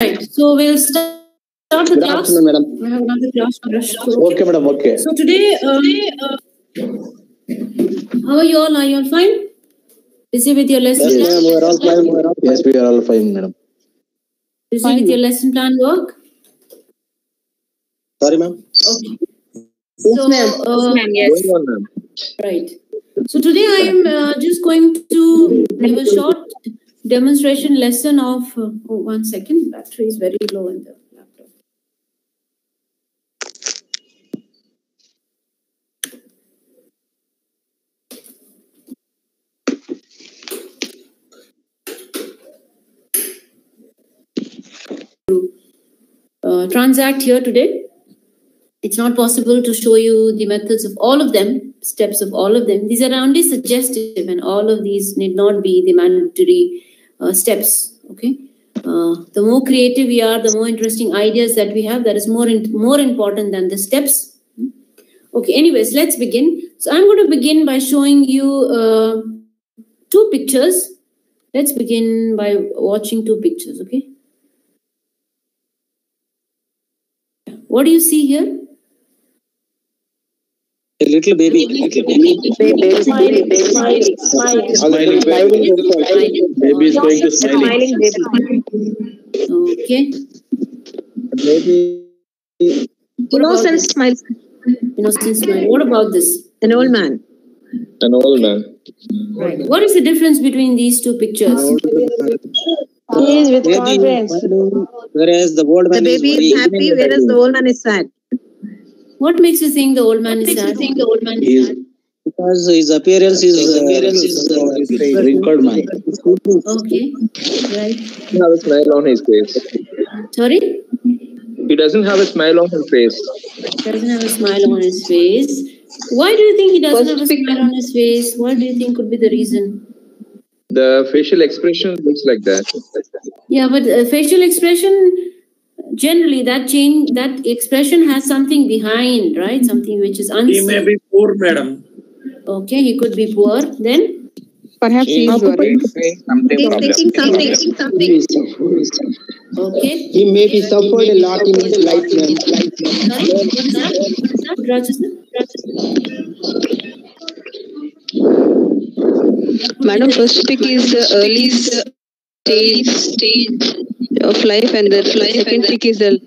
Right. So we'll start start the Good class. afternoon, madam. I have another class to rush through. Okay, madam. Okay. So today, uh, how are you all? Are you all fine? Busy with your lesson Yes, plan? ma'am. We are all fine. Yes, we are all fine, madam. Busy with your lesson plan work? Sorry, ma'am. Okay. So, uh, Going on, ma'am. right. So today I am uh, just going to give a short demonstration lesson of. Uh, oh, one second. Battery is very low in the laptop. uh, transact here today. It's not possible to show you the methods of all of them, steps of all of them. These are only suggestive, and all of these need not be the mandatory uh, steps. Okay. Uh, the more creative we are, the more interesting ideas that we have. That is more in, more important than the steps. Okay. Anyways, let's begin. So I'm going to begin by showing you uh, two pictures. Let's begin by watching two pictures. Okay. What do you see here? A little baby. Little baby. Smiling, smiling, smiling. Smiling baby. Baby is going to smiling. Okay. Baby. What about Innocent this? smile. Innocent smile. What about this? An old man. An old man. Right. What is the difference between these two pictures? He is with confidence. Whereas the old man the baby very is happy, whereas the old man is sad. What makes you think the old man is sad? Think the old man He is because his appearance is uh, appearance is uh, wrinkled man. Okay. Right. doesn't have a smile on his face. Sorry? He doesn't have a smile on his face. Doesn't have a smile on his face. Why do you think he doesn't have a smile on his face? What do you think could be the reason? The facial expression looks like that. Yeah, but uh, facial expression generally that change that expression has something behind, right? Something which is He may be poor, madam. Okay, he could be poor. Then Perhaps he is worried. Something He is thinking something. something. okay. He may be suffered a lot in his life, ma'am. Sorry, what is that? What is that? Rajasthan? Madam, first pick is the early stage, stage of life, and the second pick is the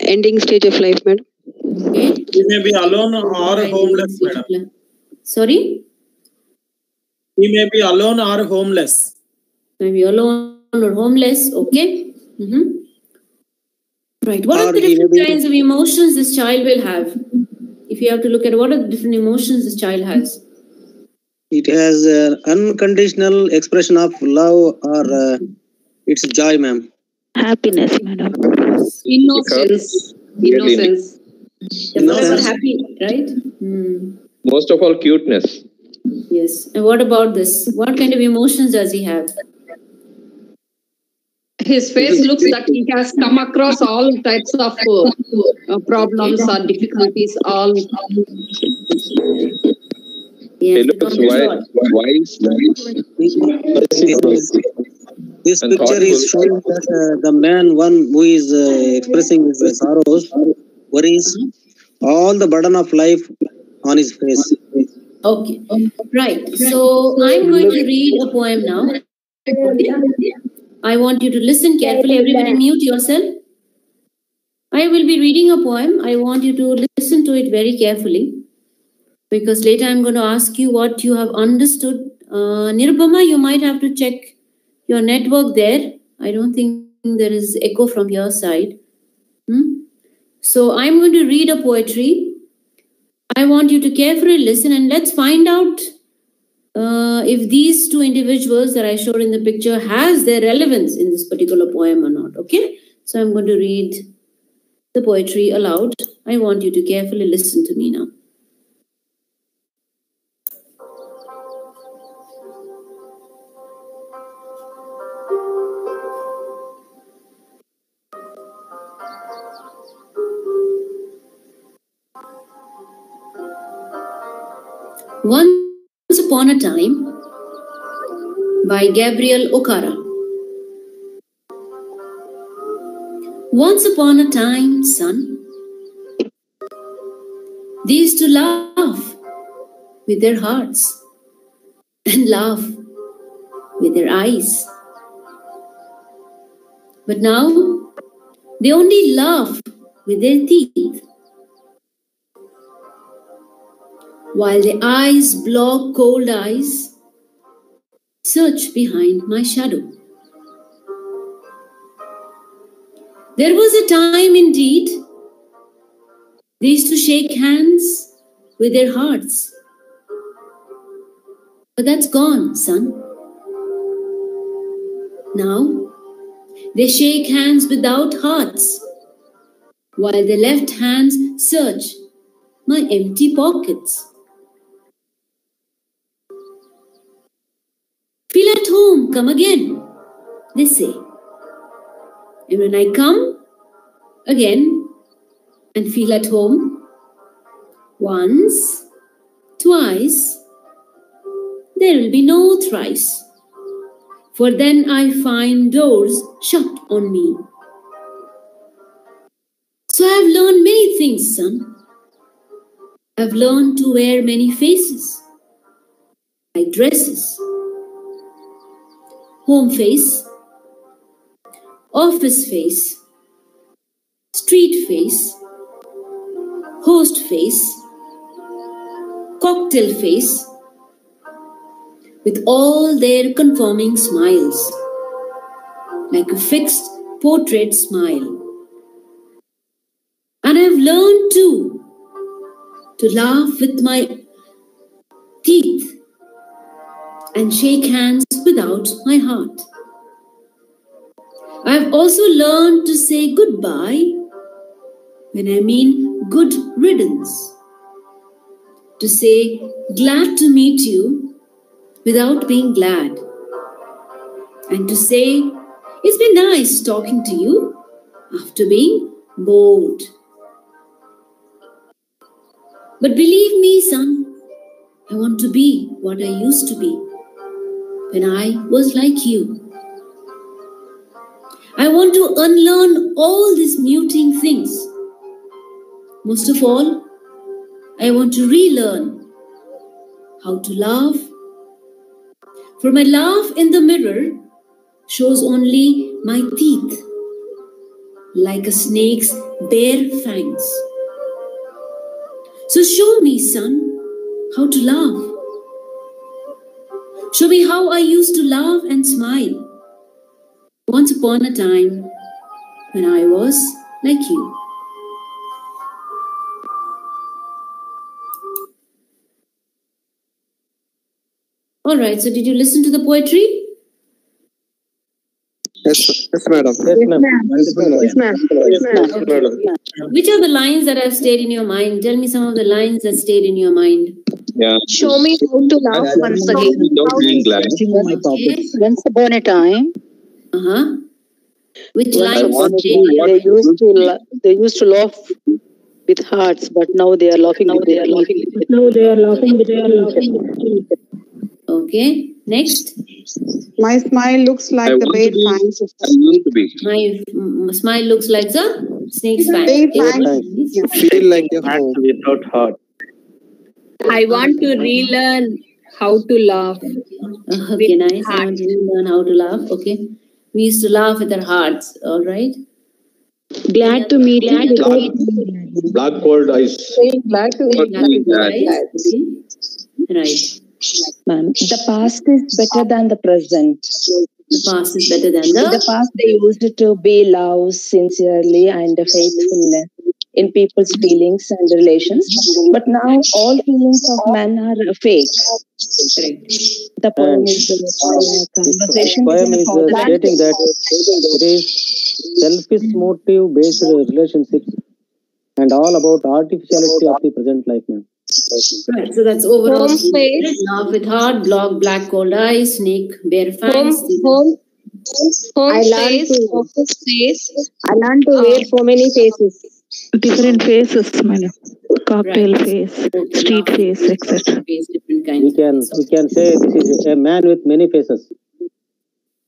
ending stage of life, madam. Okay. He may be alone or homeless, madam. Sorry? He may be alone or homeless. Maybe alone or homeless. Okay. Mm-hmm. Right. What are the different kinds of emotions this child will have? If you have to look at what are the different emotions this child has? It has uh, unconditional expression of love or uh, it's joy, ma'am. Happiness, madam. Innocence. Innocence. The forever Innocence. happy, right? Hmm. Most of all, cuteness. Yes. And what about this? What kind of emotions does he have? his face looks that he has come across all types of uh, uh, problems or difficulties all He He has looks become wise, wise, This And picture is showing that uh, the man, one who is uh, expressing his uh, sorrows, worries, all the burden of life on his face. Okay. Right. So I'm going to read a poem now. Okay. I want you to listen carefully. Everybody mute yourself. I will be reading a poem. I want you to listen to it very carefully because later I'm going to ask you what you have understood. Uh, Nirupama, you might have to check your network there. I don't think there is echo from your side. Hmm? So I'm going to read a poetry. I want you to carefully listen and let's find out uh, if these two individuals that I showed in the picture has their relevance in this particular poem or not. Okay, so I'm going to read the poetry aloud. I want you to carefully listen to me now. Once Upon a Time by Gabriel Okara. Once upon a time, son, they used to laugh with their hearts and laugh with their eyes. But now they only laugh with their teeth. While the eyes block cold eyes, search behind my shadow. There was a time indeed they used to shake hands with their hearts. But that's gone, son. Now they shake hands without hearts, while their left hands search my empty pockets. Feel at home, come again, they say. And when I come again and feel at home, once, twice, there will be no thrice. For then I find doors shut on me. So I have learned many things, son. I've learned to wear many faces, like dresses, home face, office face, street face, host face, cocktail face, with all their conforming smiles, like a fixed portrait smile. And I've learned too to laugh with my teeth and shake hands without my heart. I've also learned to say goodbye when I mean good riddance. To say glad to meet you without being glad. And to say it's been nice talking to you after being bored. But believe me, son, I want to be what I used to be when I was like you. I want to unlearn all these muting things. Most of all, I want to relearn how to laugh. For my laugh in the mirror shows only my teeth, like a snake's bare fangs. So show me, son, how to laugh. Show me how I used to laugh and smile once upon a time when I was like you. All right, so did you listen to the poetry? Yes, yes, madam. Yes, ma'am. Wonderful. Yes, ma'am. Yes, ma'am. madam. Which are the lines that have stayed in your mind? Tell me some of the lines that stayed in your mind. Yeah. Show me how to laugh once again. Without being glad. Once upon a time, Uh huh. Which once lines upon a stayed? time, they used to la- they used to laugh with hearts, but now they are laughing with their laughing. No, they are laughing with their laughing. Okay. Next. My smile looks like I the want bait fangs of I want to be. My smile looks like the snake's fang. Fangs. Feel like a home. without heart. I want to relearn how to laugh. Uh, okay, nice. I want to learn how to laugh. Okay. We used to laugh with our hearts. All right. Glad to meet you. Black, black cold eyes. Glad to Not Laugh being with our glad. Right. Man, the past is better than the present. The past is better than the the. past, they used to be love sincerely and faithfulness in people's feelings and relations. But now, all feelings of men are fake. The poem is a conversation poem is uh, stating that it is selfish motive based relationships and all about artificiality of the present life, ma'am. Right. So that's overall. Home face. Laugh with heart, block, black, cold eyes, snake, bear Home, fangs. home, home I learned face, to- face. I learned to wear so many faces. Different faces, madam. Cocktail Right. face, street laugh face, etc. different face, different kinds. We can we can say this is a man with many faces.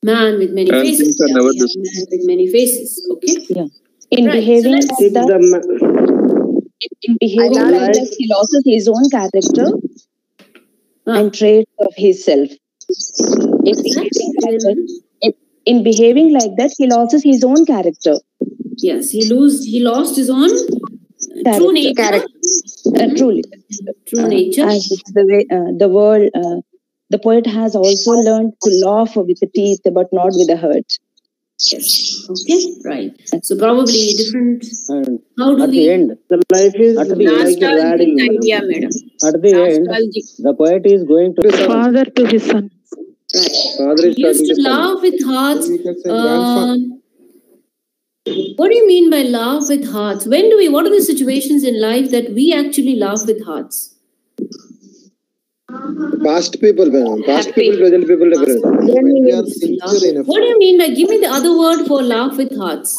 Man with many And faces. Yeah, never yeah, man with many faces. Okay. Yeah. In Right, behaving let's- like that, the in behaving like like- that, he loses his own character Ah. and traits of his self. In behaving like that, in, in behaving like that, he loses his own character. Yes, he lose he lost his own true nature. Character. Uh, truly. True Uh, nature. and the way uh, the world, uh, the poet has also learned to laugh with the teeth, but not with the hurt. Yes. Okay. Right. So probably different. And How do at we? the end, the life is At the like a riding. Nostalgic idea, madam. at the end, the poet is going to Father to his son. Right. Father is We used to to laugh with hearts. We what do you mean by laugh with hearts? When do we? What are the situations in life that we actually laugh with hearts? Past people, madam. Past Happy. people, present people different. When we are sincere enough. What do you mean by? Give me the other word for laugh with hearts.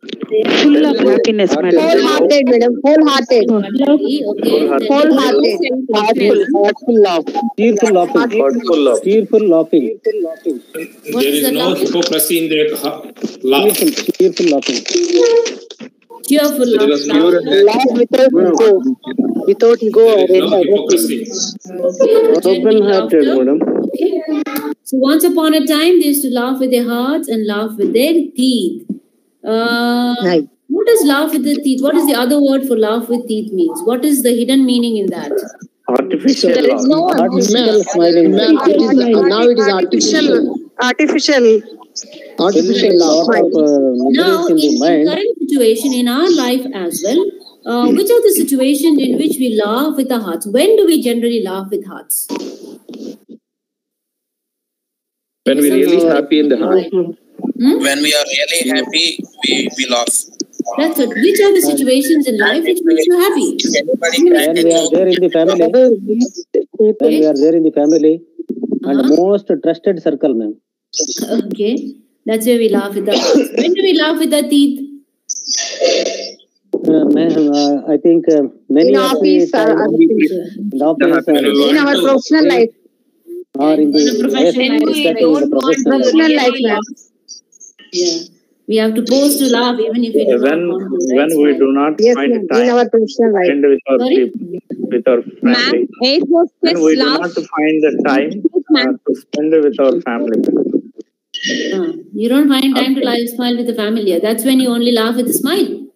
Full of happiness, madam. Wholehearted, madam. Wholehearted. Okay. okay. Wholehearted. Heartful. Heartful love. cheerful laughing. Cheerful laughing. What There is is the no hypocrisy in their laugh. Cheerful, cheerful laughing. Cheerful There laugh. is pure and Love without ego. Without ego or there is no any other hypocrisy. Okay. Genuine Open-hearted, laughter. madam. So once upon a time, they used to laugh with their hearts and laugh with their teeth. Uh, Right. What does laugh with the teeth? What is the other word for laugh with teeth means? What is the hidden meaning in that? Artificial There is no Artificial smiling. Ma'am, it is, now it is artificial. Artificial. Artificial love. lot of uh, Now, in, in the mind. current situation in our life as well, uh, which are the situations in which we laugh with our hearts? When do we generally laugh with hearts? When we're really happy in the heart. Hmm? When we are really happy, we, we laugh. That's it. Which are the situations in life which makes you happy? Anybody When we are there in the family, when we are there in the family, and Uh-huh. most trusted circle, ma'am. Okay, that's where we laugh with the hearts. When do we laugh with the teeth? Uh, ma'am, uh, I think uh, many In of the office or time other things. in office In our professional life. or in the In the professional life, in the professional life. Professional life, ma'am. Yeah, we have to pose to laugh even if we do when not want when we Smile. do not Yes, find ma'am. In time our professional life. spend with our people, with our family, Ma'am, was when just we do not find the time uh, to spend with our family. Uh, you don't find time to laugh, smile with the family. That's when you only laugh with a smile.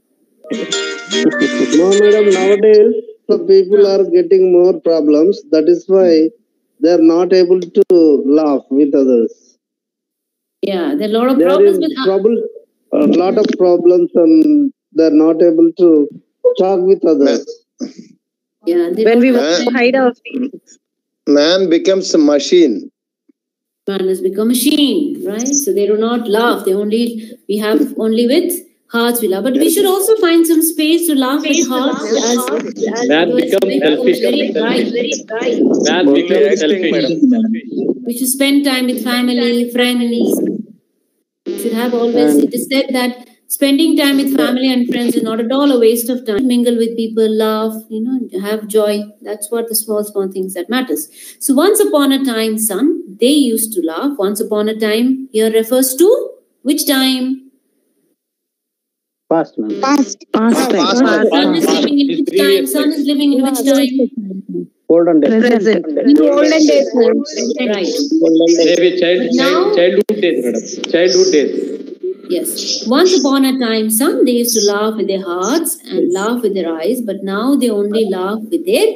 No, madam, nowadays the people are getting more problems. That is why they are not able to laugh with others. Yeah, there are a lot of There problems is with. trouble, a lot of problems, and they are not able to talk with others. Yeah, When we want to hide our feelings. Man becomes a machine. man has become a machine, right? So they do not laugh. They only we have only with hearts we laugh. But we should also find some space to laugh with hearts as, as Man it was becomes very- selfish. Very right, very right. Man becomes selfish. We should spend time with family, friends. We have always it is said that spending time with family and friends is not at all a waste of time. Mingle with people, laugh, you know, have joy. That's what the small, small things that matters. So once upon a time, son, they used to laugh. Once upon a time here refers to which time? Past, ma'am. Past. Past time. Past Past Sun is time. living in which time? Sun is living in which time? Olden days. Present. In olden days, ma'am. Right. Maybe child, Now- child, childhood days, madam. Childhood days. Yes. Once upon a time, some they used to laugh with their hearts and laugh with their eyes, but now they only laugh with their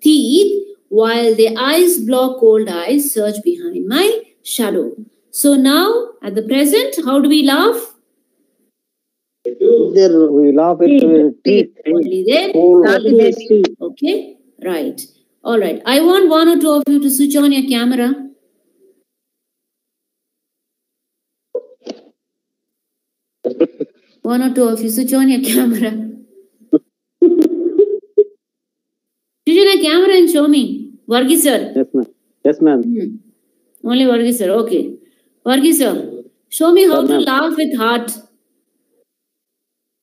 teeth, while their eyes block cold eyes, search behind my shadow. So now, at the present, how do we laugh? There we laugh with teeth. Only there. Oh, Not in their teeth. Okay. Right. All right. I want one or two of you to switch on your camera. One or two of you switch on your camera. switch on your camera and show me. Varghese sir. Yes, ma'am. Yes, ma'am. Hmm. Only Varghese sir. Okay. Varghese sir, show me how Sir, to laugh with heart.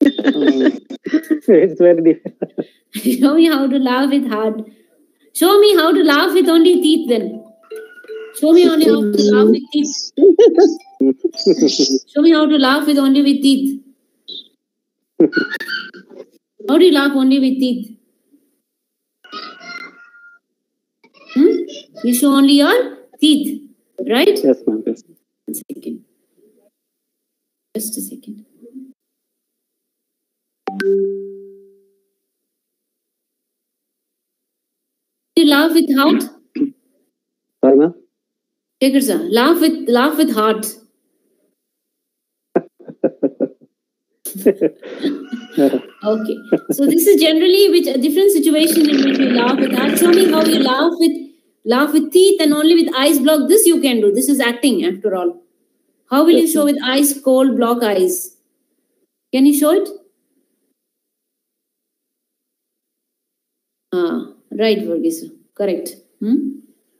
it's very difficult. show me how to laugh with heart. Show me how to laugh with only teeth then. Show me only how to laugh with teeth. Show me how to laugh with only with teeth. How do you laugh only with teeth? Hmm? You show only your teeth, right? Yes, ma'am. Yes. One second. Just a second. Laugh with heart? Sorry, ma'am. Sir. Laugh with laugh with heart. Okay. So this is generally which a different situation in which you laugh with heart. Show me how you laugh with laugh with teeth and only with eyes blocked. This you can do. This is acting after all. How will you show with eyes cold, block eyes? Can you show it? Ah, right, Varghese. Correct. Hmm?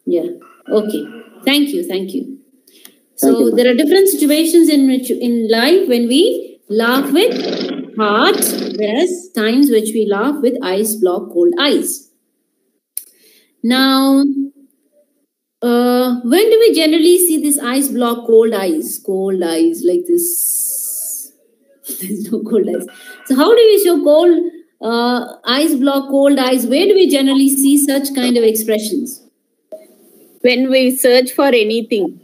Yeah. Okay. Thank you. Thank you. So Thank you, there are different situations in which in life when we laugh with heart, whereas times which we laugh with eyes block cold eyes. Now, uh, when do we generally see this eyes block cold eyes? Cold eyes like this. There's no cold eyes. So how do we show cold uh, eyes block cold eyes? Where do we generally see such kind of expressions? When we search for anything,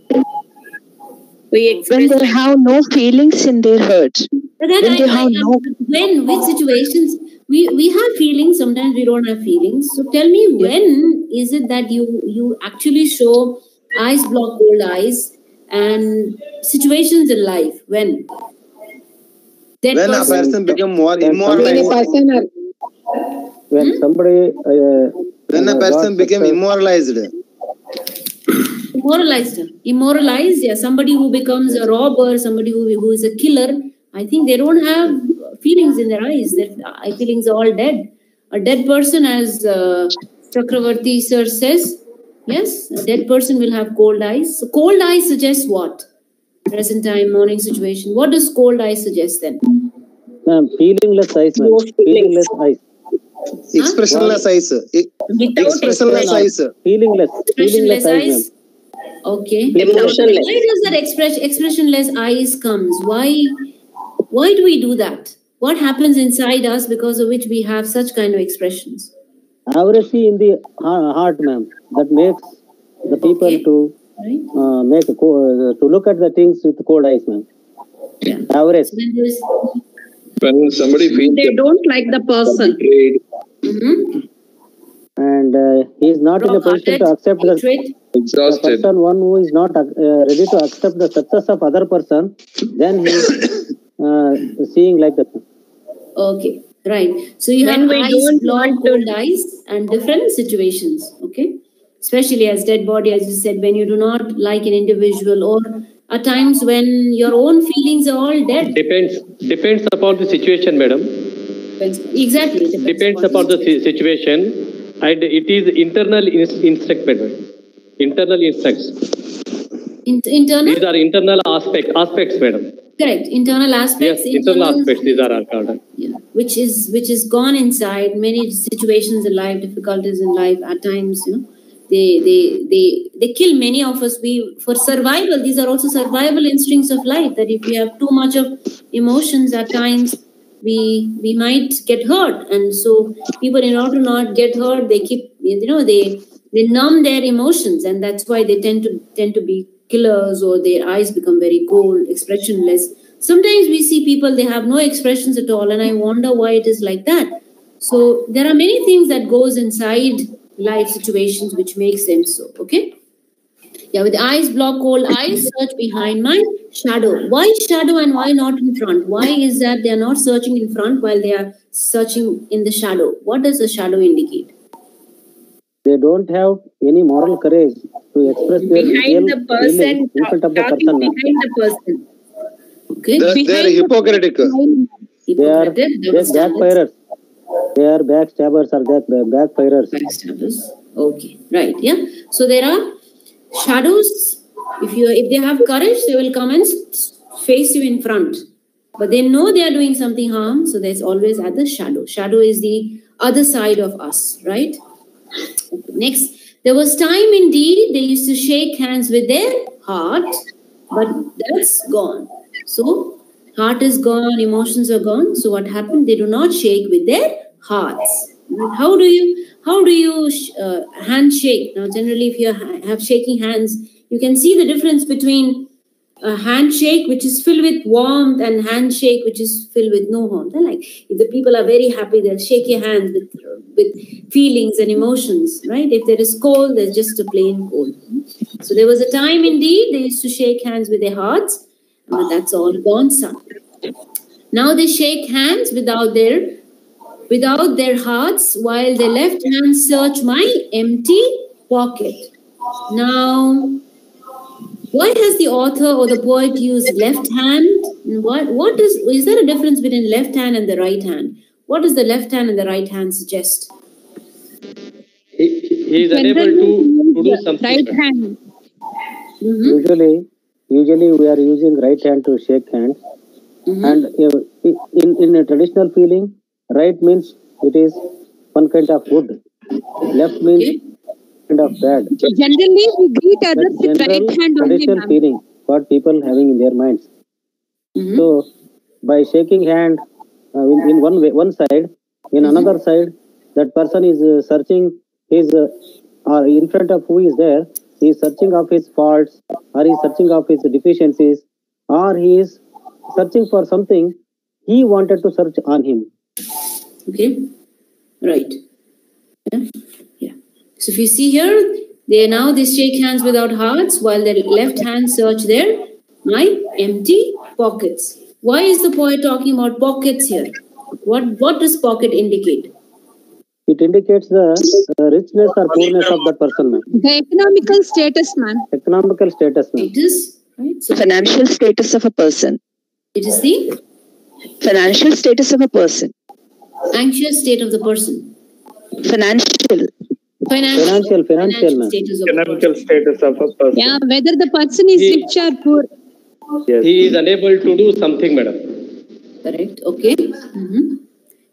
we When they have no feelings in their heart. When I, they I, have no when which situations? We we have feelings. Sometimes we don't have feelings. So tell me when is it that you you actually show eyes block cold eyes and situations in life? When that When a person, person become more When When immoralized, person are When somebody. Uh, when a uh, person got become immoralized, immoralized immoralized yeah somebody who becomes a robber somebody who, who is a killer. I think they don't have feelings in their eyes. Their eye feelings are all dead. A dead person as uh, chakravarti sir says yes a dead person will have cold eyes. So cold eyes suggests what? Present time morning situation. What does cold eyes suggest then Ma'am, feelingless eyes, ma'am. Feelingless eyes. expressionless eyes, without expressionless eyes. Feelingless. expressionless Feelingless eyes, eyes okay Emotionless. why does that express expressionless eyes comes why why do we do that what happens inside us because of which we have such kind of expressions ma'am. Avarice in the ha- heart, ma'am. That makes the people Okay. to right uh, make a co- uh, to look at the things with cold eyes, ma'am. yeah Avarice. So then there's When somebody feels They don't like the person. betrayed, mhm, and uh, he is not in a position to accept the, hatred, the person one who is not uh, ready to accept the success of other person then he is uh, seeing like that. Okay right. So you When have we eyes don't block want to- cold eyes and different situations okay? Especially as dead body as you said when you do not like an individual or at times when your own feelings are all dead Depends depends upon the situation, madam. exactly Depends upon the si- situation, and it is internal ins- instinct, madam. Internal instincts. In, internal These are internal aspect aspects, madam. correct internal aspects. Yes, aspects internal aspects. These are called. yeah, which is which is gone inside many situations in life difficulties in life at times you know they they they they kill many of us. We for survival these are also survival instincts of life that if we have too much of emotions at times we we might get hurt. And so people in order not get hurt they keep you know they they numb their emotions. And that's why they tend to tend to be killers or their eyes become very cold expressionless. Sometimes we see people they have no expressions at all and i wonder why it is like that. So there are many things that goes inside life situations which makes them so okay? Yeah with eyes block cold eyes search behind my shadow. Why shadow and why not in front? Why is that they are not searching in front while they are searching in the shadow? What does the shadow indicate? They don't have any moral courage to express their Behind real the person, feelings in front of the talking person behind the person. okay? They're, they're Behind the they are Hypocritic, they double standards. backfirers they are backstabbers or back backfirers backstabbers. Okay, right. Yeah. So there are shadows. If you if they have courage, they will come and face you in front. But they know they are doing something harm, so there's always at the shadow. Shadow is the other side of us, right? Next, There was time indeed, they used to shake hands with their heart, but that's gone. So, heart is gone, emotions are gone. So, what happened? They do not shake with their hearts. How do you how do you uh, handshake? Now, generally, if you ha- have shaking hands, you can see the difference between a handshake which is filled with warmth and handshake which is filled with no warmth. And like if the people are very happy, they'll shake your hands with with feelings and emotions, right? If there is cold, there's just a plain cold. So there was a time indeed they used to shake hands with their hearts, but that's all gone, son. Now they shake hands without their without their hearts, while their left hand search my empty pocket. Now why has the author or the poet used left hand? What what is is there a difference between left hand and the right hand? What does the left hand and the right hand suggest? He, he is unable to, to do something. Right hand. Usually, usually we are using right hand to shake hands, and uh, in in a traditional feeling, right means it is one kind of good, left means kind of bad. Generally, we greet others with right hand only, traditional feeling what people having in their minds. So, by shaking hand uh, in, in one way, one side, in another side, that person is uh, searching his uh, or in front of who is there. He is searching of his faults, or he is searching of his deficiencies, or he is searching for something he wanted to search on him. Okay, right. Yeah. yeah. So if you see here, they now they shake hands without hearts, while their left hand search their my empty pockets. Why is the poet talking about pockets here? What what does pocket indicate? It indicates the uh, richness or poorness of that person, ma'am. The economical status, man. Economical status, ma'am. It is right. So Financial status of a person. it is the Financial status of a person. Anxious state of the person. Financial. Financial, Financial, financial, ma'am. status of the status of a person. Yeah, whether the person is He- rich or poor. He is unable to do something, madam. Correct. Okay. Mhm.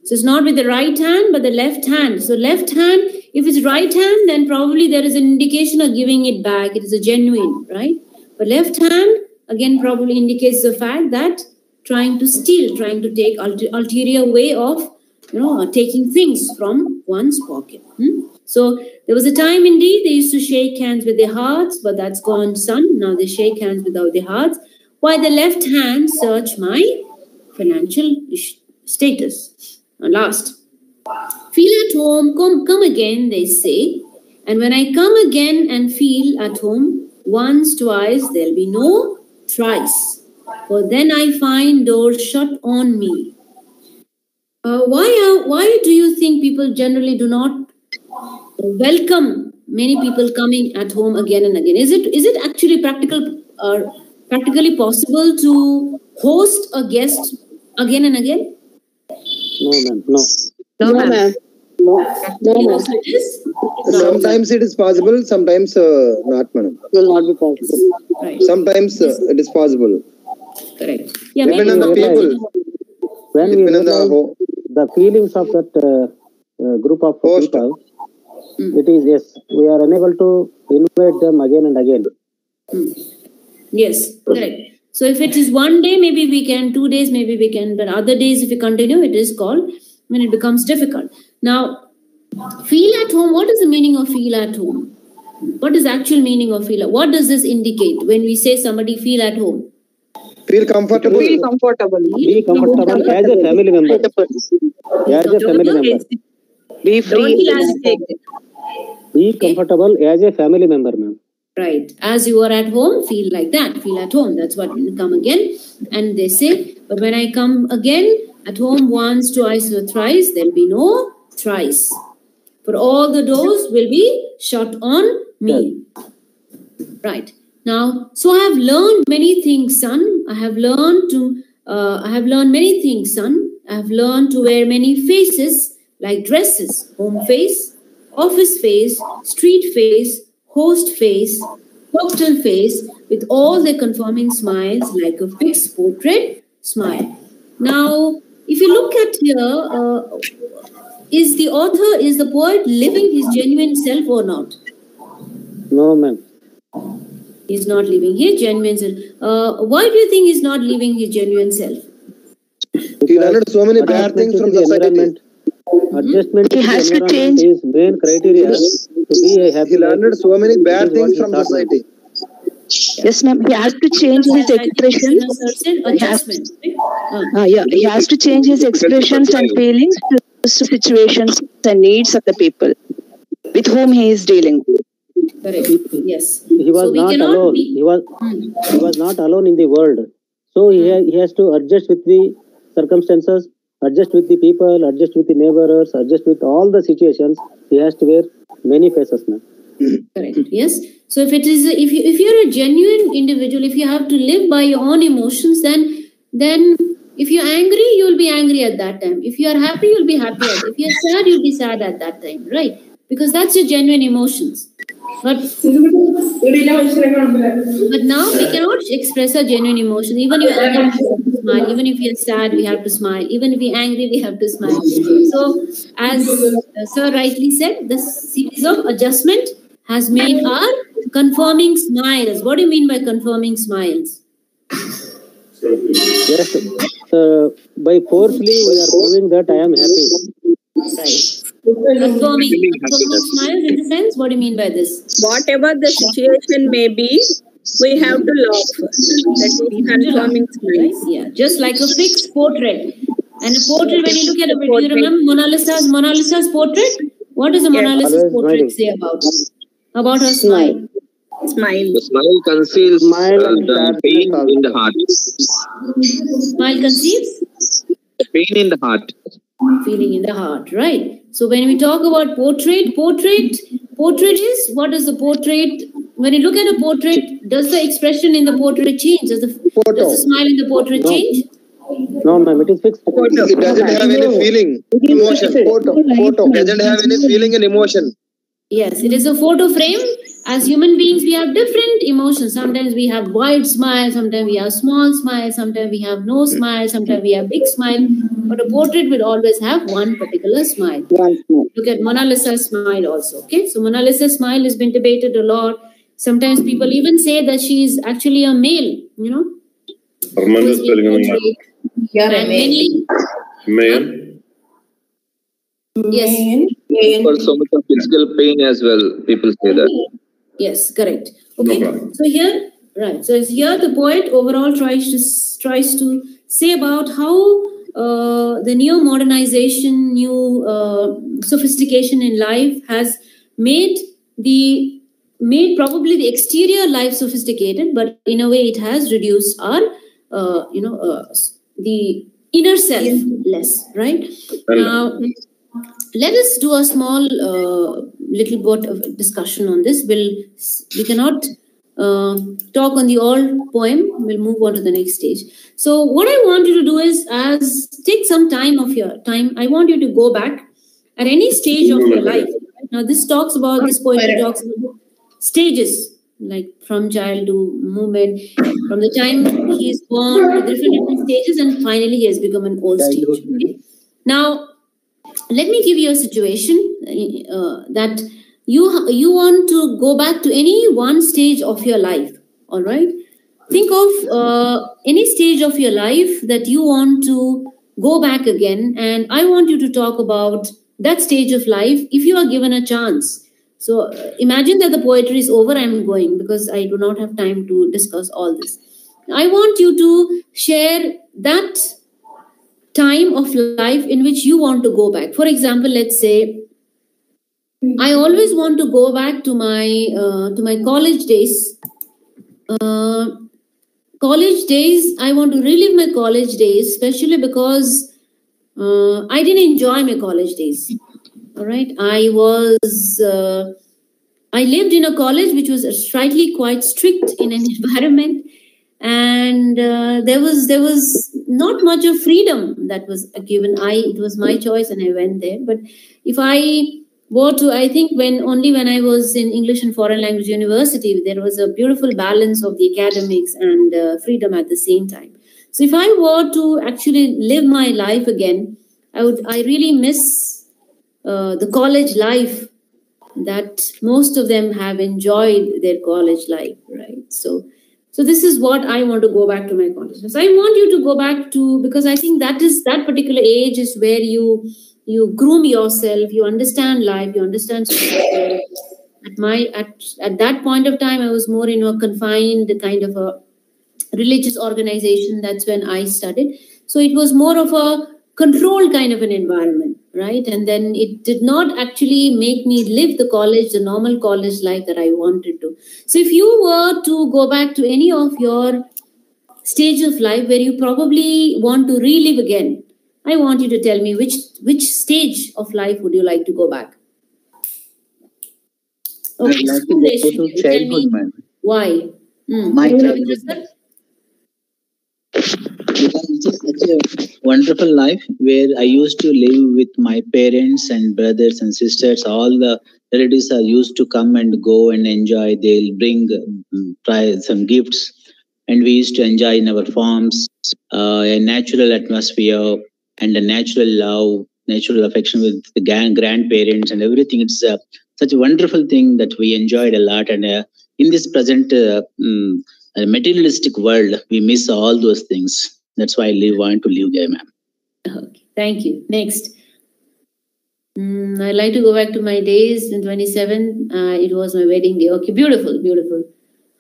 So it's not with the right hand, but the left hand. So left hand, if it's right hand, then probably there is an indication of giving it back. It is a genuine, right? But left hand, again, probably indicates the fact that trying to steal, trying to take ulter- ulterior way of, you know, taking things from one's pocket. Hmm? So there was a time indeed they used to shake hands with their hearts, but that's gone, son. Now they shake hands without their hearts. Why the left hand search my financial status. And last, feel at home, come, come again, they say. And when I come again and feel at home, once, twice, there'll be no thrice. For then I find doors shut on me. Uh, why, are, why do you think people generally do not welcome many people coming at home again and again? Is it is it actually practical uh, practically possible to host a guest again and again? No, ma'am. No. No, ma'am. Yes, it is. Sometimes it is possible, sometimes uh, not, madam. Will not be possible. Right. Sometimes uh, it is possible. Correct. Yeah, Depend on the people. When Depend on the realize ho- the feelings of that uh, uh, group of Host. people, it is yes, we are unable to invite them again and again. Yes, correct. So if it is one day, maybe we can, two days, maybe we can, but other days, if we continue, it is called when it becomes difficult. Now, feel at home, what is the meaning of feel at home? What is actual meaning of feel? What does this indicate when we say somebody feel at home? Feel comfortable. Feel comfortable. Be comfortable as a family member. As a family member. Be free. Be comfortable as a family member, ma'am. Right. As you are at home, feel like that. Feel at home. That's what will come again. And they say, but when I come again, at home once, twice, or thrice, there'll be no thrice. For all the doors will be shut on me. Right. Now, so I have learned many things, son. I have learned to, uh, I have learned many things, son. I have learned to wear many faces like dresses, home face, office face, street face, host face, hotel face, with all their conforming smiles like a fixed portrait smile. Now, if you look at here, uh, is the author, is the poet living his genuine self or not? No, ma'am. He's not living his genuine self. Uh, why do you think he's not living his genuine self? He learned so many bad things from the society. Adjustment He has to change. his main criteria to be a happy He learned so many bad This is what things from society. Yes, ma'am. He has to change his expressions. Adjustment. Uh, Ah, yeah, he has to change his expressions and feelings to situations and needs of the people with whom he is dealing. Correct. Yes. He was So not alone. be- He was Hmm. he was not alone in the world. So he, ha- he has to adjust with the circumstances, adjust with the people, adjust with the neighbors, adjust with all the situations. He has to wear many faces now. Correct. Yes. So if it is, a, if you if you're a genuine individual, if you have to live by your own emotions, then then if you're angry, you'll be angry at that time. If you are happy, you'll be happy. If you're sad, you'll be sad at that time, right? Because that's your genuine emotions. But but now we cannot express our genuine emotion. Even if we smile. Even if you're sad, we have to smile. Even if we're angry, we have to smile. So, as uh, Sir rightly said, the series of adjustment has made our confirming smiles. What do you mean by confirming smiles? Yes. Uh, by forcefully we are proving that I am happy. Right. Confirming, confirming smiles in the sense, what do you mean by this? Whatever the situation may be, we have to laugh. That is confirming smiles. Yeah, just like a fixed portrait. And a portrait, when you look at a do you remember Mona Lisa's Mona Lisa's portrait? What does the Mona Lisa's Always portrait smiling. say about about her smile? Smile. The smile conceals Smile uh, the pain in the heart. Smile conceives Pain in the heart. Feeling in the heart, right? So when we talk about portrait, portrait, portrait is what is the portrait? When you look at a portrait, does the expression in the portrait change? Does the does the smile in the portrait No. change? No, ma'am, it is fixed. It doesn't have any feeling, emotion. Photo, photo. Doesn't have any feeling and emotion. Yes, it is a photo frame. As human beings, we have different emotions. Sometimes we have wide smile, sometimes we have small smile, sometimes we have no smile, sometimes we have big smile. But a portrait will always have one particular smile. Look at Mona Lisa's smile also. Okay, so Mona Lisa's smile has been debated a lot. Sometimes people even say that she is actually a male, you know. Armando is telling me. You're a male. many, male. yes, For so much of physical pain as well, people say that. Yes, correct. Okay. problem. so here, right. So it's here the poet overall tries to tries to say about how uh, the new modernization, new uh, sophistication in life has made the made probably the exterior life sophisticated, but in a way it has reduced our uh, you know uh, the inner self less. Right now let us do a small uh, little bit of discussion on this. We'll we cannot uh, talk on the all poem. We'll move on to the next stage. So what i want you to do is as take some time of your time i want you to go back at any stage of your life. Now this talks about this poetry talks about stages like from child to movement from the time he is born to different, different stages and finally he has become an old stage. Okay? now let me give you a situation uh, that you you want to go back to any one stage of your life all right? Think of uh, any stage of your life that you want to go back again and i want you to talk about that stage of life if you are given a chance. So uh, imagine that the poetry is over i'm going because i do not have time to discuss all this. I want you to share that time of life in which you want to go back. For example, let's say I always want to go back to my uh, to my college days. Uh, college days, I want to relive my college days, especially because uh, I didn't enjoy my college days. All right, I was. Uh, I lived in a college which was slightly quite strict in an environment and uh, there was there was not much of freedom that was given. I it was my choice and i went there. But if i were to i think when only when i was in english and foreign language university there was a beautiful balance of the academics and uh, freedom at the same time. So if i were to actually live my life again i would i really miss uh, the college life that most of them have enjoyed their college life, right? So, so this is what I want to go back to my consciousness. I want you to go back to because I think that is that particular age is where you you groom yourself, you understand life, you understand. At my at at that point of time, I was more in a confined kind of a religious organization. That's when I studied. So it was more of a controlled kind of an environment, right? And then it did not actually make me live the college, the normal college life that I wanted to. So if you were to go back to any of your stage of life where you probably want to relive again, I want you to tell me which which stage of life would you like to go back? Okay, like to go to you tell me childhood, ma'am. why? Hmm. My childhood. Because it is such a wonderful life where I used to live with my parents and brothers and sisters. All the relatives are used to come and go and enjoy. They'll bring um, try some gifts, and we used to enjoy in our farms uh, a natural atmosphere and a natural love, natural affection with the grand- grandparents and everything. It's uh, such a wonderful thing that we enjoyed a lot. And uh, in this present mm, uh, materialistic world, we miss all those things. That's why I live, want to live there, ma'am. Okay, thank you. Next. Mm, I like to go back to my days in 27. Uh, it was my wedding day. Okay, beautiful, beautiful.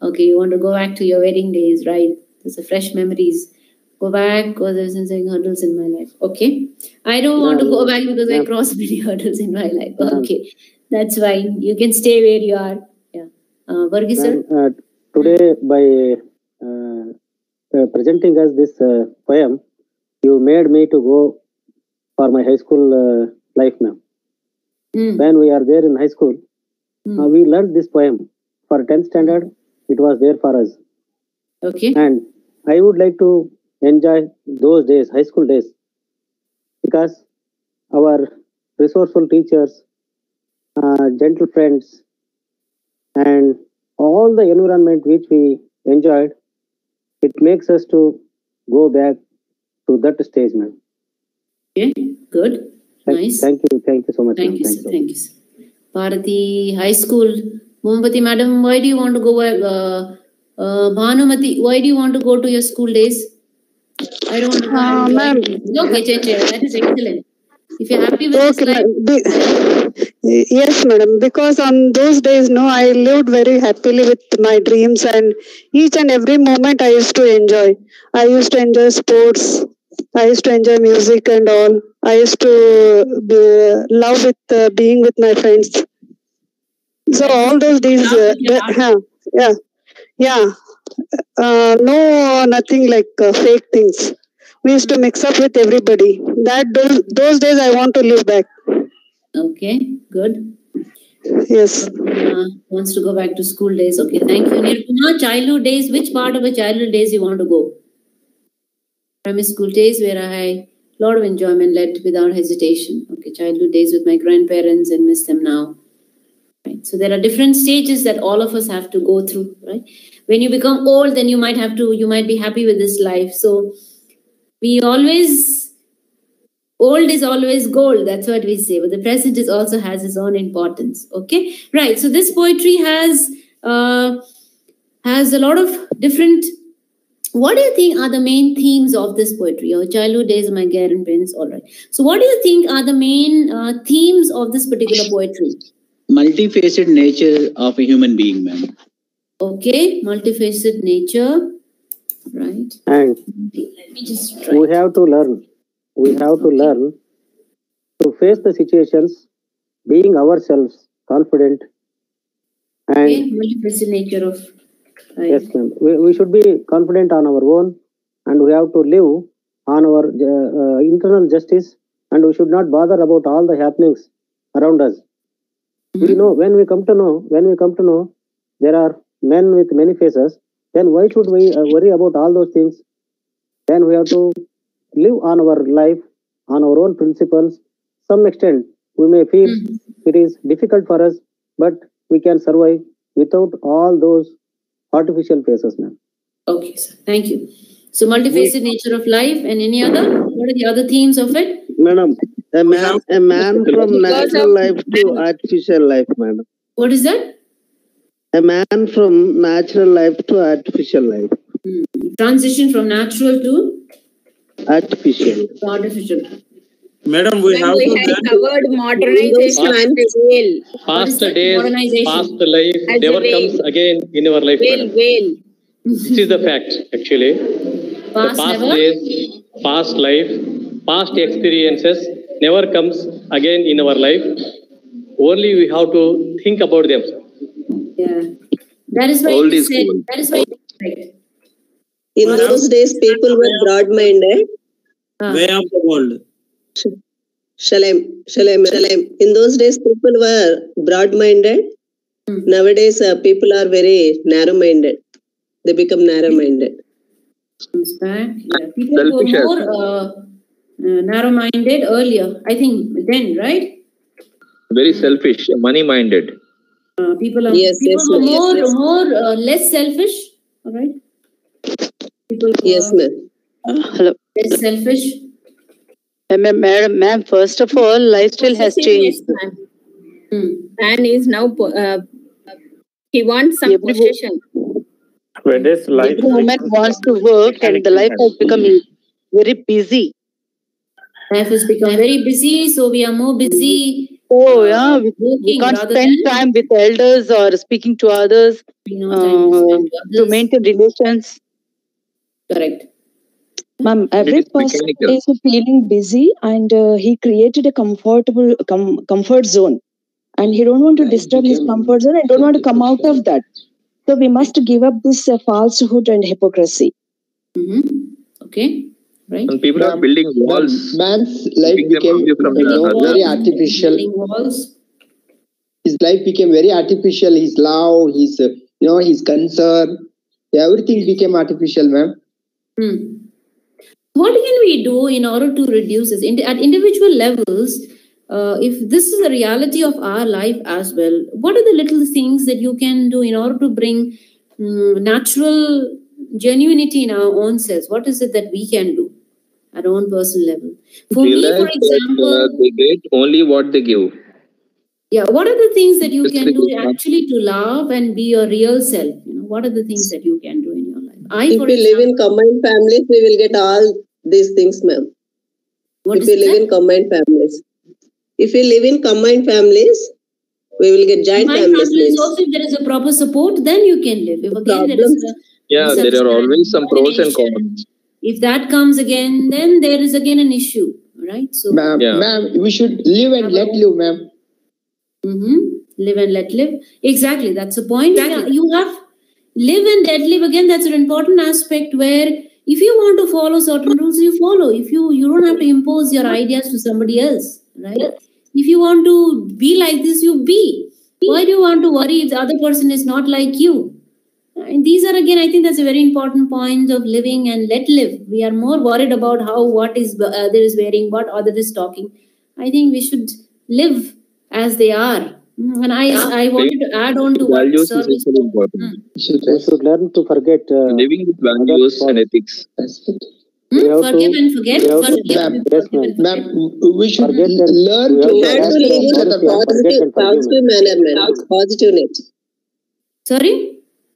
Okay, you want to go back to your wedding days, right? Those a fresh memories. Go back because there's been hurdles in my life. Okay. I don't want to go back because I crossed many hurdles in my life. Okay. That's fine. You can stay where you are. Yeah. Uh, Varghese sir? Uh, today, by uh, presenting us this uh, poem, you made me to go for my high school uh, life, ma'am. When we are there in high school, uh, we learned this poem. For 10th standard, it was there for us. Okay. And I would like to enjoy those days, high school days, because our resourceful teachers, uh, gentle friends, and all the environment which we enjoyed, it makes us to go back to that stage, ma'am. Okay. Good. Thank, Nice. thank you, thank you so much. Thank you, Thank sir. so Thank you, sir. Bharati High School. Mombati madam, why do you want to go? Uh, uh, Bhanumati, why do you want to go to your school days? I don't want to. Uh, ma'am. Okay, Cheche, that is excellent. If you're happy with this Okay, life, ma'am. Yes, madam. Because on those days, no, I lived very happily with my dreams, and each and every moment I used to enjoy. I used to enjoy sports. I used to enjoy music and all. I used to be, love with uh, being with my friends. So all those days, uh, huh, yeah, yeah. Uh, no, nothing like uh, fake things. We used to mix up with everybody. That those, those days I want to live back. Okay, good. Yes. Uh, wants to go back to school days. Okay, thank you. Nirupama, childhood days, which part of a childhood days you want to go? Primary school days where I had a lot of enjoyment led without hesitation. Okay, childhood days with my grandparents and miss them now. Right. So there are different stages that all of us have to go through, right? When you become old, then you might have to, you might be happy with this life. So we always, old is always gold. That's what we say. But the present is also has its own importance. Okay, right. So this poetry has uh, has a lot of different. What do you think are the main themes of this poetry? Your childhood days of my grandparents. All right. So what do you think are the main uh, themes of this particular poetry? Multifaceted nature of a human being, ma'am. Okay, multifaceted nature. Right. And Let me just we have to learn. We have to learn to face the situations, being ourselves confident. And multifaceted nature of life. yes, ma'am. We, we should be confident on our own, and we have to live on our uh, uh, internal justice, and we should not bother about all the happenings around us. We know when we come to know when we come to know there are men with many faces. Then why should we uh, worry about all those things? Then we have to live on our life on our own principles. Some extent we may feel mm-hmm. it is difficult for us, but we can survive without all those artificial faces, ma'am. Okay, sir. Thank you. So multifaceted nature of life and any other? What are the other themes of it? Madam, a man, a man from natural life to artificial life, madam. What is that? A man from natural life to artificial life. Hmm. Transition from natural to Artificial. artificial. Madam, we When have we to had learn to covered modernization and veil. Past that? days, past life As never comes again in our life. Veil, madam. veil. This is the fact, actually. The Past past never? days, past life, past experiences never comes again in our life. Only we have to think about them. Yeah. That is why Old it is said. gold. That is why. Right. In those days, people were broad-minded. Way of the world. Shalem, shalem, shalem. In those days, people were broad-minded. Nowadays, uh, people are very narrow-minded. They become narrow-minded. Comes back. Yeah. People were more uh, uh, narrow-minded earlier. I think then, right? Very selfish, money minded. Uh, people are Yes, people yes, were ma'am. more Yes, yes. more uh, less selfish. All right. People Yes, ma'am. Hello. less selfish. Uh, Madam, ma'am, first of all, lifestyle has changed. Possessiveness, man. Hmm. Man is now, po- uh, he wants some Every- possession. When this life Every woman wants to work and the life has become very busy. Life has become very busy, so we are more busy Oh, yeah. We, we can't spend than time with elders or speaking to others having no time to uh, spend to maintain relations. Correct. Ma'am, every person mechanical. is feeling busy and uh, he created a comfortable com- comfort zone and he don't want to disturb his comfort zone and don't want to come out of that. So we must give up this uh, falsehood and hypocrisy. Mm-hmm. Okay. Right. And people are building walls. Man's life became away from the know, other. very artificial. Walls. His life became very artificial. His love, his uh, you know, his concern, everything became artificial, ma'am. Hmm. What can we do in order to reduce this? Indi- At individual levels, uh, if this is the reality of our life as well, what are the little things that you can do in order to bring mm, natural genuinity in our own selves? What is it that we can do at our own personal level? For me, Realize for that example, uh, they get only what they give. yeah, what are the things that you Just can do actually to love and be your real self? You know, what are the things that you can do in your life? I, If for we live in example, combined families, we will get all these things, ma'am. what If is we live that? in combined families. If we live in combined families, we will get joint My families. family is also, if there is a proper support, then you can live. If again there is a Yeah, there are always some pros and cons. if that comes again, then there is again an issue, right? So, Ma'am, Yeah. ma'am, we should live and let live, ma'am. hmm live and let live. Exactly, that's the point. Yeah, you have live and let live again. That's an important aspect where if you want to follow certain rules, you follow. If you you don't have to impose your ideas to somebody else, right? If you want to be like this, you be. Why do you want to worry if the other person is not like you? And these are again, I think that's a very important point of living and let live. We are more worried about how what is the other is wearing, what other is talking. I think we should live as they are. Mm, And I, I wanted to add on to what Values Sir is was equally important. We should learn to forget. Uh, Living with values and ethics. we have forgive to, and forget. we to- Forgive Ma'am, yes, ma'am. ma'am, we should Forget learn to have We to to live in a other. forget positive, and positive manner, man. Positiveness. Sorry?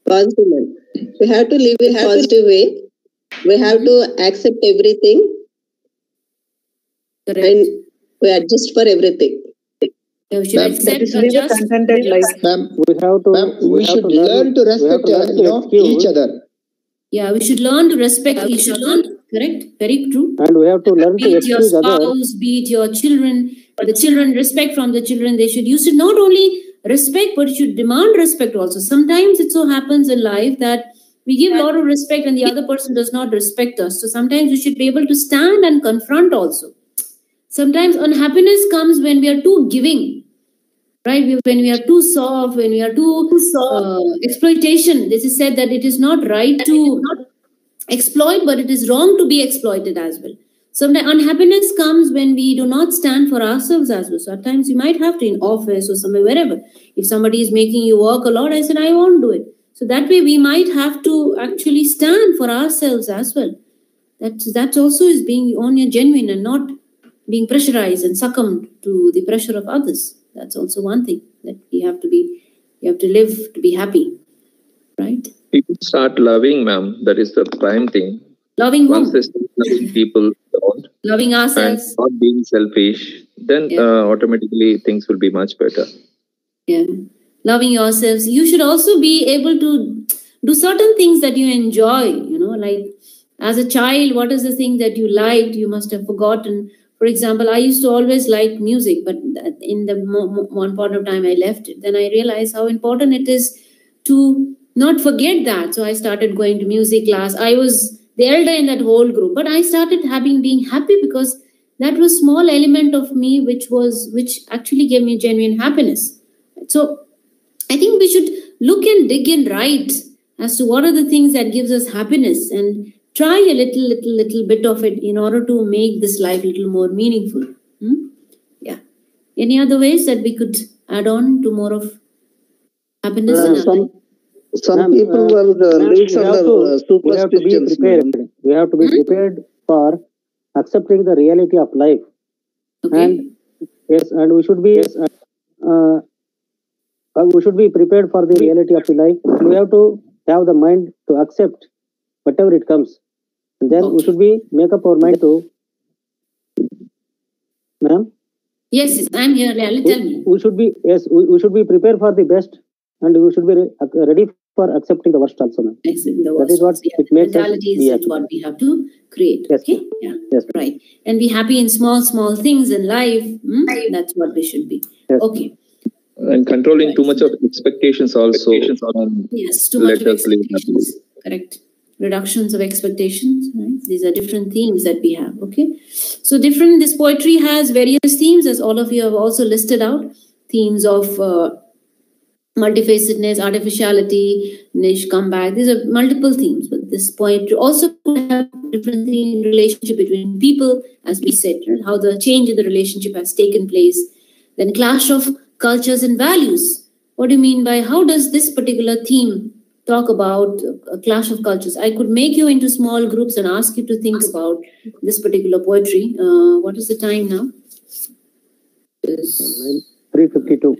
Positive manner. We have to live in a positive way. We have to accept everything Correct. and we adjust for everything. You should Ma'am, accept, That is live a adjust. contented life. Ma'am, We have to. ma'am, we, have should to learn to respect to uh, you know, each other. Yeah, we should learn to respect each other. Correct? Very true. and we have to learn to Be it your excuse others. spouse, be it your children, the children respect from the children. They should, you should not only respect, but you should demand respect also. Sometimes it so happens in life that we give a lot of respect and the other person does not respect us. So sometimes we should be able to stand and confront also. Sometimes unhappiness comes when we are too giving, right? When we are too soft, when we are too uh, exploitation. This is said that it is not right to exploit, but it is wrong to be exploited as well. Sometimes unhappiness comes when we do not stand for ourselves as well. So at times you might have to in office or somewhere, wherever. If somebody is making you work a lot, I said, I won't do it. So that way we might have to actually stand for ourselves as well. That, that also is being on your genuine and not being pressurized and succumbed to the pressure of others. That's also one thing that we have to be You have to live to be happy, right? People start loving, ma'am. That is the prime thing. Loving whom? They start loving people around Loving and ourselves. not being selfish, then uh, automatically things will be much better. Yeah. Loving yourselves. You should also be able to do certain things that you enjoy, you know, like as a child, what is the thing that you liked? You must have forgotten. For example, I used to always like music, but in the one point of time I left it. Then I realized how important it is to not forget that. So I started going to music class. I was the elder in that whole group, but I started having being happy because that was small element of me which was which actually gave me genuine happiness. So I think we should look and dig and write as to what are the things that gives us happiness and try a little, little, little bit of it in order to make this life a little more meaningful. Hmm? Yeah. Any other ways that we could add on to more of happiness? Uh, in some life? some Ma'am, people uh, were ma'am, lives we have under to- uh, we have to be superstitions. prepared. We have to be prepared for accepting the reality of life. And yes, and we should be uh, uh, we should be prepared for the reality of the life. We have to have the mind to accept whatever it comes. And then we should be make up our mind to ma'am. Yes, yes, I'm here. Yeah, tell me. We should be yes, we, we should be prepared for the best and we should be re- uh, ready for accepting the worst also, ma'am. Accept the That is what. Yeah, it makes us mentality be is what we have to create. Yes, Okay. Yeah. Yes. Right. And be happy in small, small things in life. Hmm? That's what we should be. Okay. And controlling too much of expectations also. um, Yes, too much let of us live expectations. Correct. Reductions of expectations. Right? These are different themes that we have. Okay. So different. This poetry has various themes, as all of you have also listed out. Themes of uh, multifacetedness, artificiality, niche comeback. These are multiple themes, but this poetry also could have different theme relationship between people, as we said, right? how the change in the relationship has taken place. Then clash of cultures and values. What do you mean by how does this particular theme talk about a clash of cultures? I could make you into small groups and ask you to think about this particular poetry. Uh, what is the time now? Is- 352.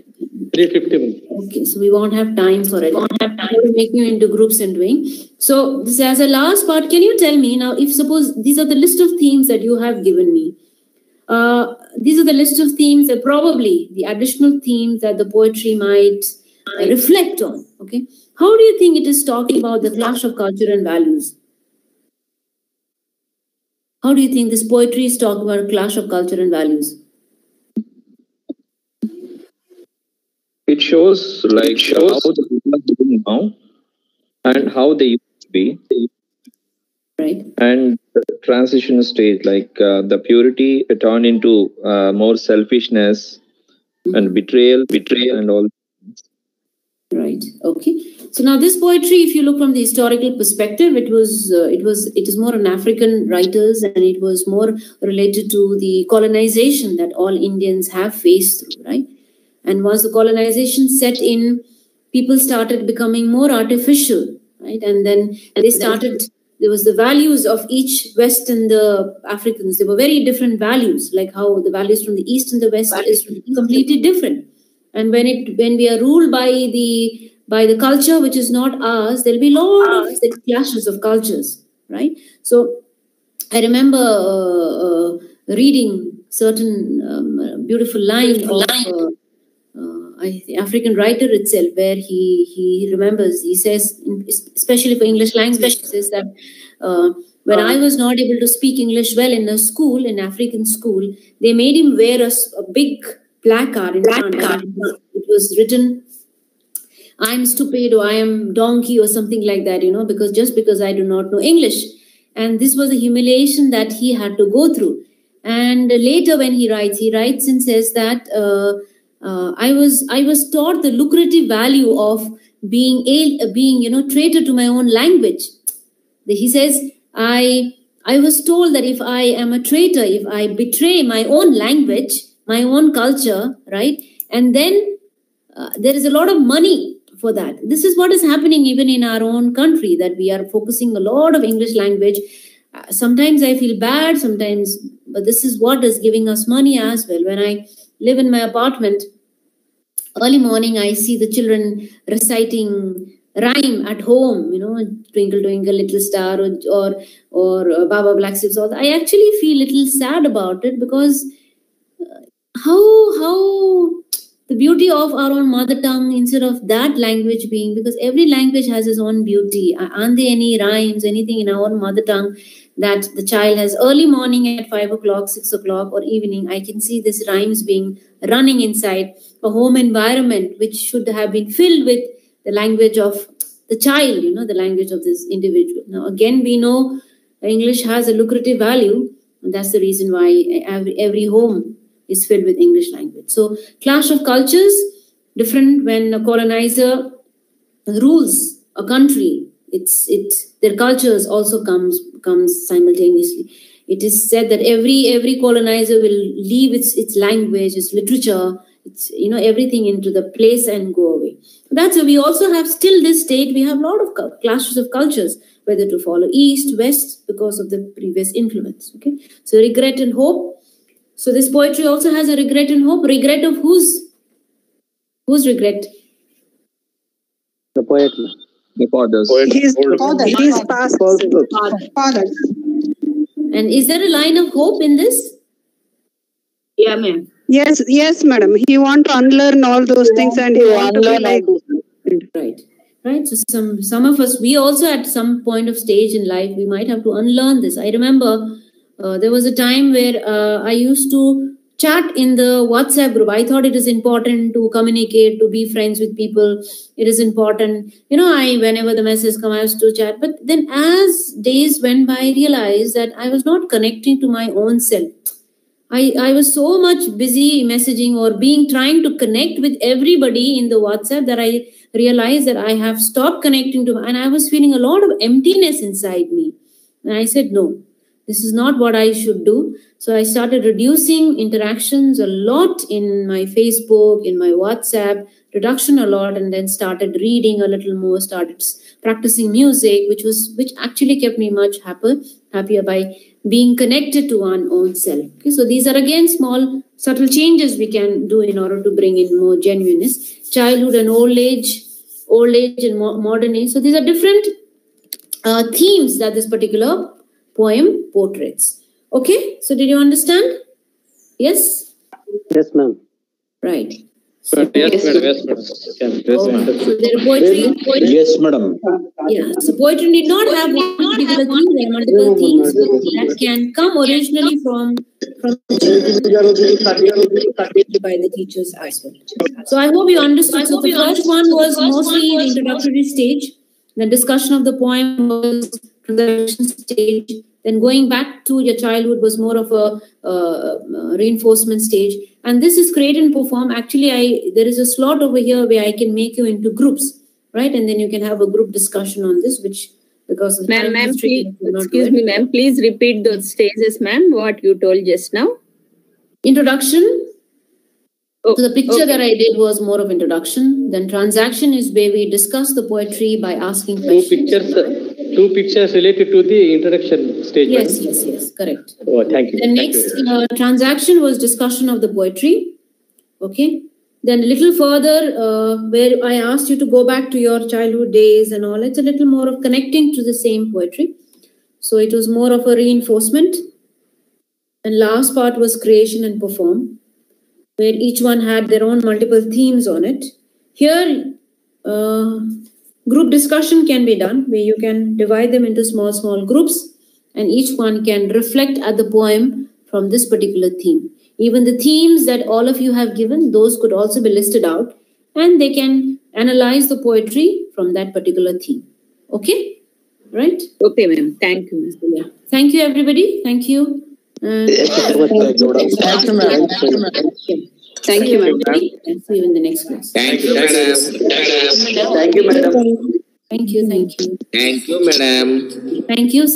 351. Okay, so we won't have time for it. We won't have time to make you into groups and doing. So this as a last part, can you tell me now if suppose these are the list of themes that you have given me? Uh, these are the list of themes that probably the additional themes that the poetry might uh, reflect on. Okay, how do you think it is talking about the clash of culture and values? How do you think this poetry is talking about a clash of culture and values? It shows like shows how the people are doing now and how they used to be. Right. And the transition stage, like uh, the purity turned into uh, more selfishness and betrayal, betrayal, and all. Right. Okay. So now this poetry, if you look from the historical perspective, it was uh, it was it is more on African writers, and it was more related to the colonization that all Indians have faced through. Right. And once the colonization set in, people started becoming more artificial. Right. And then they started. There was the values of each West and the Africans. They were very different values, like how the values from the East and the West is completely different and when it when we are ruled by the by the culture which is not ours there'll be a lot of clashes of cultures right? So i remember uh, uh, reading certain um, beautiful line of uh, uh, african writer itself where he he remembers he says especially for english language he says that uh, when I was not able to speak English well in a school, in African school, they made him wear a big placard in front. It was written, I'm stupid or I am donkey or something like that, you know, because just because I do not know English. And this was a humiliation that he had to go through. And later when he writes, he writes and says that uh, uh, I was I was taught the lucrative value of being a being you know traitor to my own language. He says I I was told that if I am a traitor, if I betray my own language, my own culture, right, and then uh, there is a lot of money for that. This is what is happening even in our own country that we are focusing a lot of English language. Uh, sometimes I feel bad, sometimes, but this is what is giving us money as well. When I live in my apartment, early morning I see the children reciting rhyme at home, you know, Twinkle Twinkle Little Star or or, or uh, Baba Black Ships. All I actually feel a little sad about it because uh, how how the beauty of our own mother tongue instead of that language being because every language has its own beauty. Aren't there any rhymes, anything in our own mother tongue that the child has early morning at five o'clock, six o'clock, or evening? I can see this rhymes being running inside a home environment which should have been filled with the language of the child, you know, the language of this individual. Now, again, we know English has a lucrative value, and that's the reason why every, every home is filled with English language. So, clash of cultures, different when a colonizer rules a country. It's it their cultures also comes comes simultaneously. It is said that every every colonizer will leave its its language, its literature, it's you know everything into the place and go away that's why we also have still this state we have a lot of clashes of cultures whether to follow east west because of the previous influence okay so regret and hope so this poetry also has a regret and hope. Regret of whose? Whose regret? The poet. The fathers. His father, his past father. and is there a line of hope in this? Yeah, ma'am. Yes, yes, madam. He want to unlearn all those things and he want to be like right. Right? So some some of us we also at some point of stage in life we might have to unlearn this. I remember uh, there was a time where uh, i used to chat in the whatsapp group. I thought it is important to communicate to be friends with people. It is important. You know i whenever the message come i used to chat. But then as days went by i realized that i was not connecting to my own self. I, I was so much busy messaging or being trying to connect with everybody in the WhatsApp that I realized that I have stopped connecting to and I was feeling a lot of emptiness inside me. And I said, no, this is not what I should do. So I started reducing interactions a lot in my Facebook, in my WhatsApp, reduction a lot, and then started reading a little more, started practicing music, which was which actually kept me much happier, happier by being connected to one own self. Okay, so these are again small subtle changes we can do in order to bring in more genuineness. Childhood and old age, old age and mo- modern age. So these are different uh, themes that this particular poem portraits. Okay, so did you understand? Yes, Yes, ma'am. right. Yes, madam. Yes, madam. Yes, madam. So their poetry, poetry Yes, madam. Yeah, so poetry need not have one particular theme. There are multiple themes that can come originally from from by the teachers as well. So I hope you understood. So the first one was mostly the introductory stage. The discussion of the poem was introduction stage. Then going back to your childhood was more of a uh, uh, reinforcement stage. And this is create and perform. Actually, I there is a slot over here where I can make you into groups, right? And then you can have a group discussion on this, which because of Ma'am, ma'am, please, we will not do excuse me, ma'am. Please repeat those stages, ma'am. What you told just now. Introduction. So the picture okay. that I did was more of introduction. Then transaction is where we discuss the poetry by asking Two questions. pictures, two pictures related to the introduction stage. Yes, madam. yes, yes, correct. Oh, thank you. The next you. uh, transaction was discussion of the poetry. Okay. Then a little further, uh, where I asked you to go back to your childhood days and all, it's a little more of connecting to the same poetry. So it was more of a reinforcement. And last part was creation and perform, where each one had their own multiple themes on it. Here, uh, group discussion can be done, where you can divide them into small, small groups, and each one can reflect at the poem from this particular theme. Even the themes that all of you have given, those could also be listed out, and they can analyze the poetry from that particular theme. Okay? Right? Okay, ma'am. Thank you. Yeah. Thank you, everybody. Thank you. Mm. And Thank you, ma'am. Thank you, everybody. And see you in the next class. Thank you, madam. Thank you, madam. Thank you. Thank you. Thank you, madam. Thank you, sir.